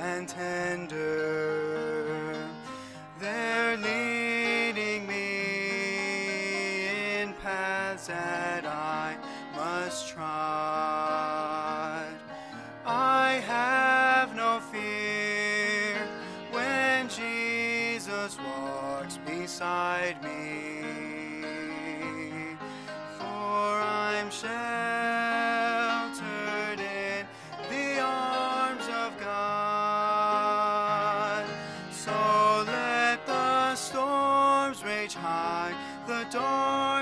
and tender. They're leading me in paths that I must trod. I have no fear when Jesus walks beside me, for I'm sheltered.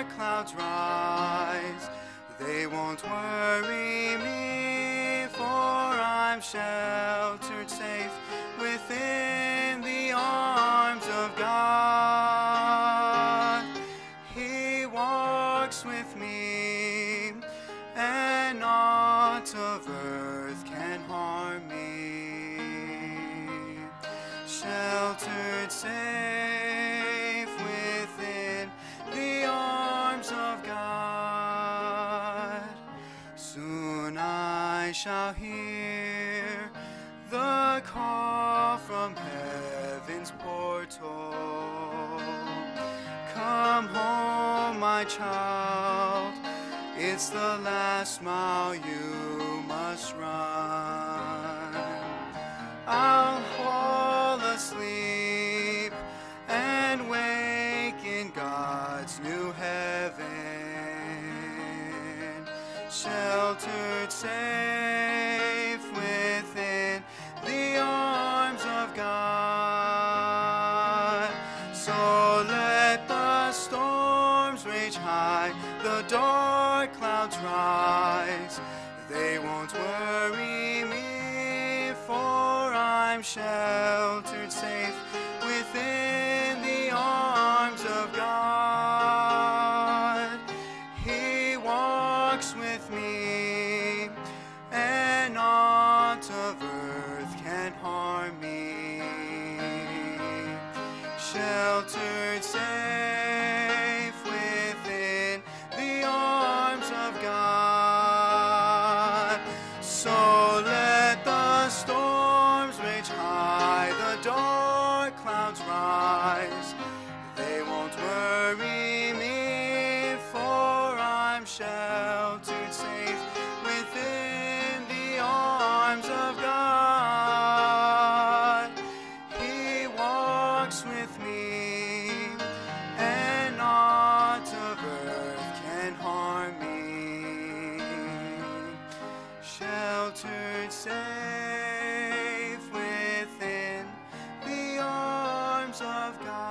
Dark clouds rise. They won't worry me, for I'm sheltered safe within the arms of God. He walks with me, and naught of earth can harm me. Sheltered safe shall hear the call from heaven's portal. Come home, my child. It's the last mile you must run. I'll fall asleep and wake in God's new heaven, sheltered safe Let the storms rage high, the dark clouds rise. They won't worry me, for I'm sheltered safe within Sheltered safe within the arms of God. So let the storms rage high, the dark clouds rise. They won't worry me, for I'm sheltered sheltered safe within the arms of God.